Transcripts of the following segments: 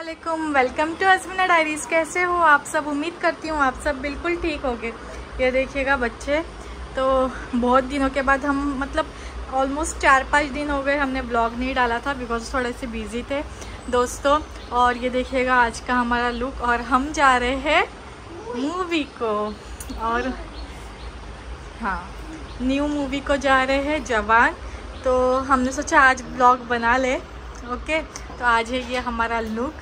वालेकुम welcome to अजमिना diaries कैसे हो आप सब? उम्मीद करती हूँ आप सब बिल्कुल ठीक होंगे। ये देखिएगा बच्चे। तो बहुत दिनों के बाद हम मतलब ऑलमोस्ट चार पाँच दिन हो गए हमने ब्लॉग नहीं डाला था बिकॉज़ थोड़े से बिज़ी थे दोस्तों। और ये देखिएगा आज का हमारा लुक और हम जा रहे हैं मूवी को। और हाँ न्यू मूवी को जा रहे हैं जवान। तो हमने सोचा आज ब्लॉग बना ले। ओके तो आज है ये हमारा लुक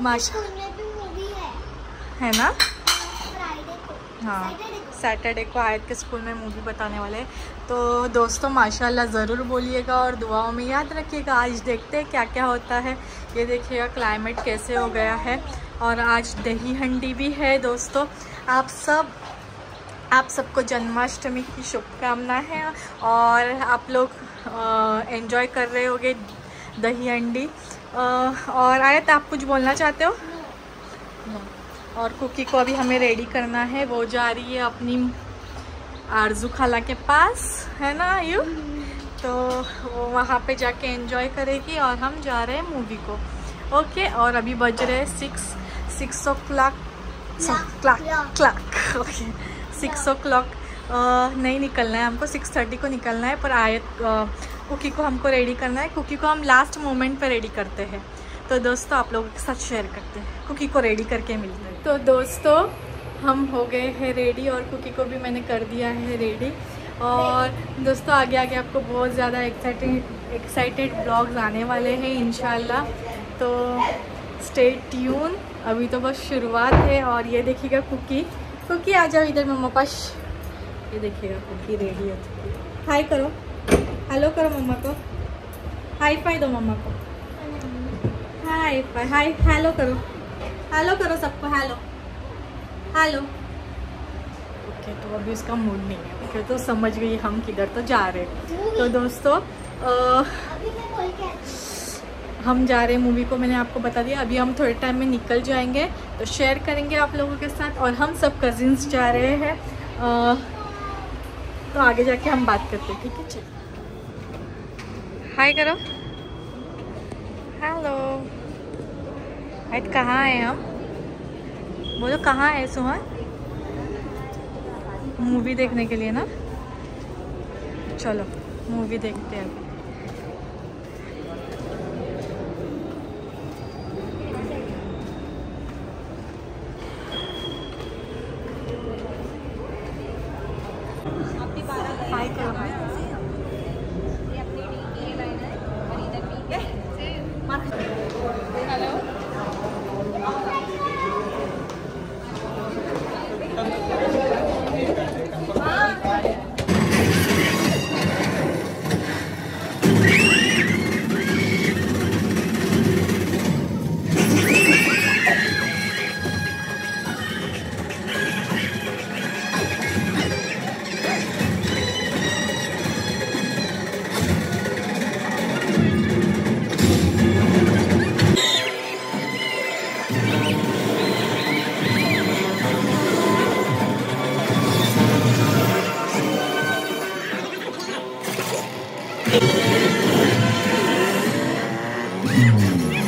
माशा है। ना? हाँ। सैटरडे को। आयत के स्कूल में मूवी बताने वाले। तो दोस्तों माशाल्लाह ज़रूर बोलिएगा और दुआओं में याद रखिएगा। आज देखते हैं क्या क्या होता है। ये देखिएगा क्लाइमेट कैसे हो गया है। और आज दही हंडी भी है दोस्तों। आप सब आप सबको जन्माष्टमी की शुभकामनाएँ हैं। और आप लोग एंजॉय कर रहे होगे। दही अंडी। और आयत आप कुछ बोलना चाहते हो? और कुकी को अभी हमें रेडी करना है। वो जा रही है अपनी आरज़ू खाला के पास है ना यू तो वो वहाँ पे जाके एंजॉय करेगी और हम जा रहे हैं मूवी को। ओके और अभी बज रहे six six o'clock clock clock okay six o'clock नहीं निकलना है, हमको सिक्स थर्टी को निकलना है, पर आयत कुकी को हमको रेडी करना है। कुकी को हम लास्ट मोमेंट पे रेडी करते हैं। तो दोस्तों, आप लोगों के साथ शेयर करते हैं। कुकी को रेडी करके मिलते हैं तो दोस्तों, हम हो गए हैं रेडी और कुकी को भी मैंने कर दिया है रेडी और दोस्तों, आगे आगे आपको बहुत ज़्यादा एक्साइटेड एक्साइटेड ब्लॉग्स आने वाले हैं इन तो स्टे ट्यून अभी तो बस शुरुआत है और ये देखिएगा कुकी। कुकी, आ जाओ इधर मम्मा पास ये देखिएगा कुकी रेडी हो चुकी है। हाय करो। हेलो करो मम्मा को। हाई फाई दो मम्मा को। हाई फाई हाई हेलो करो। हेलो करो सबको हेलो हेलो ओके तो अभी उसका मूड नहीं है ओके तो समझ गई हम किधर तो जा रहे हैं। तो दोस्तों आ, हम जा रहे हैं मूवी को मैंने आपको बता दिया। अभी हम थोड़े टाइम में निकल जाएँगे तो शेयर करेंगे आप लोगों के साथ और हम सब कजिन्स जा रहे हैं। तो आगे जाके हम बात करते हैं, ठीक है? चलिए हाय करो। हेलो हाइट कहाँ है हम? बोलो, कहाँ है सुहा मूवी देखने के लिए ना? चलो मूवी देखते हैं। हाई कर Música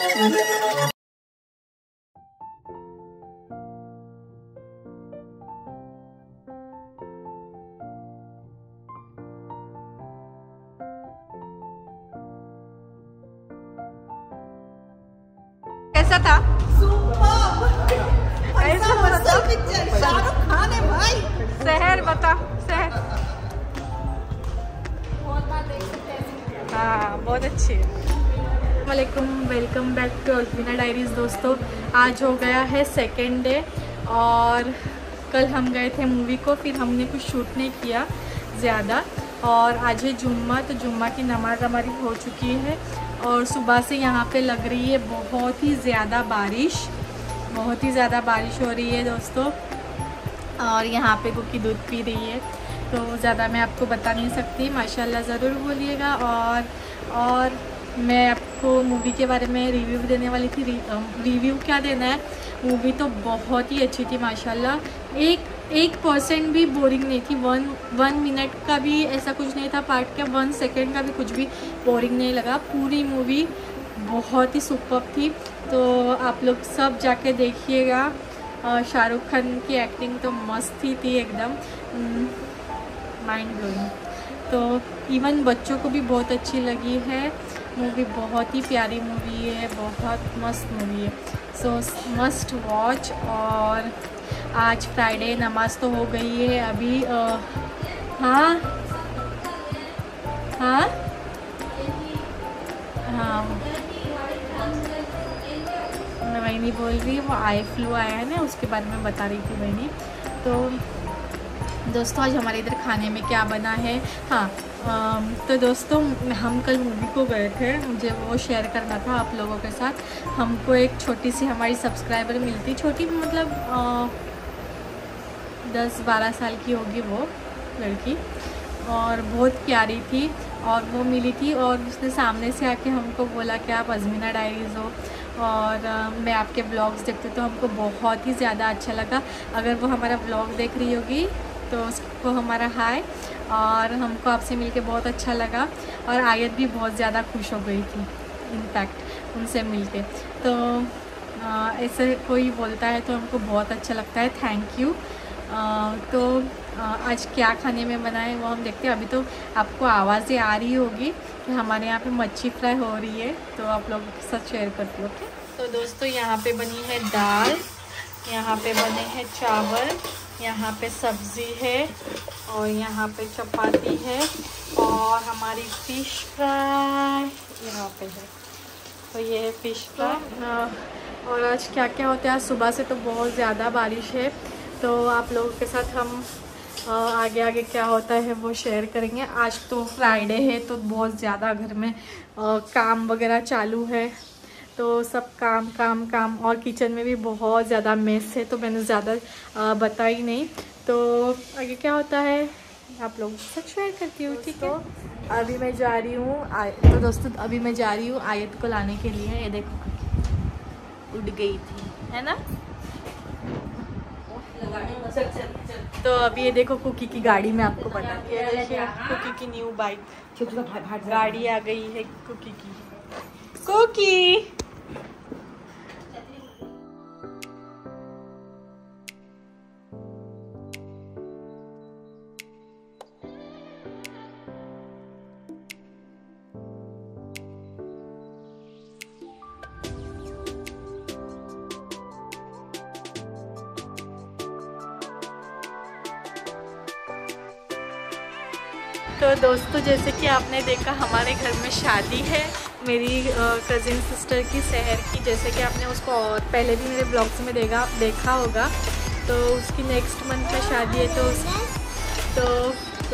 कैसा था? शाहरुख खान है भाई। शहर बता शहर। हाँ बहुत अच्छी है। वालेकुम welcome back to Alfina diaries दोस्तों। आज हो गया है सेकेंड डे और कल हम गए थे मूवी को, फिर हमने कुछ शूट नहीं किया ज़्यादा। और आज है जुम्मा तो जुम्मा की नमाज़ हमारी हो चुकी है। और सुबह से यहाँ पे लग रही है बहुत ही ज़्यादा बारिश। बहुत ही ज़्यादा बारिश हो रही है, दोस्तों। और यहाँ पे कुकी दूध पी रही है। तो ज़्यादा मैं आपको बता नहीं सकती। माशाल्लाह ज़रूर बोलिएगा। और और मैं आपको मूवी के बारे में रिव्यू देने वाली थी। रिव्यू क्या देना है? मूवी तो बहुत ही अच्छी थी, माशाल्लाह। एक एक परसेंट भी बोरिंग नहीं थी। वन वन मिनट का भी ऐसा कुछ नहीं था पार्ट का वन सेकेंड का भी कुछ भी बोरिंग नहीं लगा। पूरी मूवी बहुत ही सुपर थी। तो आप लोग सब जाके देखिएगा। शाहरुख खान की एक्टिंग तो मस्त ही थी एकदम। माइंड ब्लोइंग तो इवन बच्चों को भी बहुत अच्छी लगी है। मूवी, बहुत ही प्यारी मूवी है, बहुत मस्त मूवी है। सो मस्ट वॉच और आज फ्राइडे नमाज़ तो हो गई है, अभी हाँ? हाँ? हाँ। मैं वही नहीं बोल रही, वो आई फ्लू आया है ना, उसके बारे में बता रही थी मैंने तो दोस्तों, आज हमारे इधर खाने में क्या बना है? हाँ तो दोस्तों हम कल मूवी को गए थे मुझे वो शेयर करना था आप लोगों के साथ। हमको एक छोटी सी हमारी सब्सक्राइबर मिलती छोटी मतलब आ, दस बारह साल की होगी वो लड़की। और बहुत प्यारी थी और वो मिली थी और उसने सामने से आके हमको बोला कि आप अजमीना डायरीज़ हो। और आ, मैं आपके ब्लॉग्स देखती तो हमको बहुत ही ज़्यादा अच्छा लगा। अगर वो हमारा ब्लॉग देख रही होगी तो उसको हमारा हाय और हमको आपसे मिलके बहुत अच्छा लगा और आयत भी बहुत ज़्यादा खुश हो गई थी इनफैक्ट उनसे मिलके। तो ऐसे कोई बोलता है तो हमको बहुत अच्छा लगता है थैंक यू तो आ, आज क्या खाने में बनाए वो हम देखते हैं। अभी तो आपको आवाज़ें आ रही होगी कि हमारे यहाँ पे मच्छी फ्राई हो रही है तो आप लोगों के साथ शेयर करती हूँ ओके तो दोस्तों यहाँ पे बनी है दाल यहाँ पे बने हैं चावल यहाँ पे सब्ज़ी है और यहाँ पे चपाती है और हमारी फ़िश फ्राई यहाँ पे है। तो ये है फ़िश फ्राई। और आज क्या क्या होता है? आज सुबह से तो बहुत ज़्यादा बारिश है। तो आप लोगों के साथ हम आगे आगे क्या होता है वो शेयर करेंगे। आज तो फ्राइडे है तो बहुत ज़्यादा घर में काम वगैरह चालू है। तो सब काम काम काम और किचन में भी बहुत ज़्यादा मेस है तो मैंने ज़्यादा बता ही नहीं। तो आगे क्या होता है? आप लोग सब शेयर करती हूँ ठीक है? अभी मैं जा रही हूँ तो दोस्तों अभी मैं जा रही हूँ आयत को लाने के लिए। ये देखो उड़ गई थी है ना? तो अभी ये देखो कुकी की गाड़ी में आपको बता कुकी की न्यू बाइक गाड़ी आ गई है कुकी की। कुकी! तो दोस्तों जैसे कि आपने देखा हमारे घर में शादी है। मेरी कज़िन सिस्टर की शहर की जैसे कि आपने उसको और पहले भी मेरे ब्लॉग्स में देखा देखा होगा। तो उसकी नेक्स्ट मंथ में शादी है तो उस, तो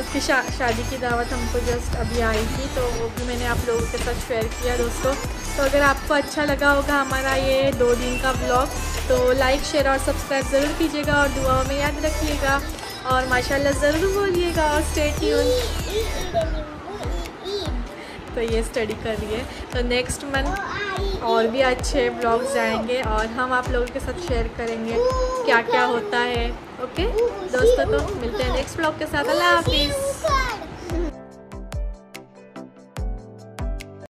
उसकी शा, शादी की दावत हमको जस्ट अभी आई थी तो वो भी मैंने आप लोगों के साथ शेयर किया दोस्तों। तो अगर आपको अच्छा लगा होगा हमारा ये दो दिन का ब्लॉग तो लाइक शेयर और सब्सक्राइब ज़रूर कीजिएगा और दुआओं में याद रखिएगा। और माशाल्लाह ज़रूर बोलिएगा और स्टे तो ये स्टडी कर रही है। तो नेक्स्ट मंथ और भी अच्छे ब्लॉग्स आएँगे और हम आप लोगों के साथ शेयर करेंगे क्या क्या होता है। ओके दोस्तों तो मिलते हैं नेक्स्ट ब्लॉग के साथ। अल्लाह हाफिज़।